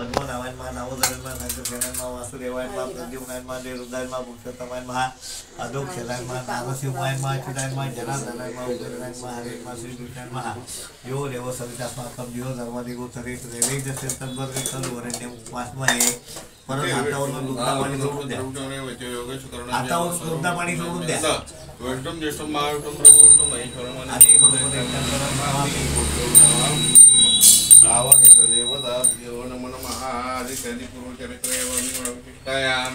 पद्मनाभाय मा संकर्षणाय मा वासुदेवाय मा प्रद्युम्नाय मा निरुद्धाय मा पुरुषोत्तमाय मा अधोक्षलाय मा नारसिंहाय मा अच्युताय मा जनार्दनाय मा उदयनाय मा हरे मा श्रीकृष्णाय मा यो देव सवितास्माकं जीव धर्मादिगो तरेत रेवेज तद्वर्ग तद्वरण्यं वास्महे परत हातावरून दुग्धापाणी सोडून द्या हातावर दुग्धा पाणी सोडून द्या वैष्णव ज्येष्ठ महाविष्णू प्रभू महेश्वर आणि देवताभ्यो नमो नमः आदिकलिपूर्वचरित्रयां